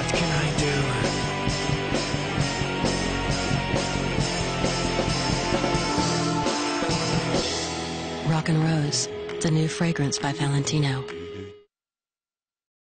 What can I do? Rock and Rose, the new fragrance by Valentino.